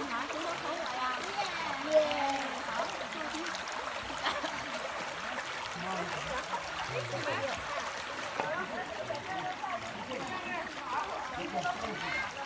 干嘛？谁说和我呀？耶！好，你玩。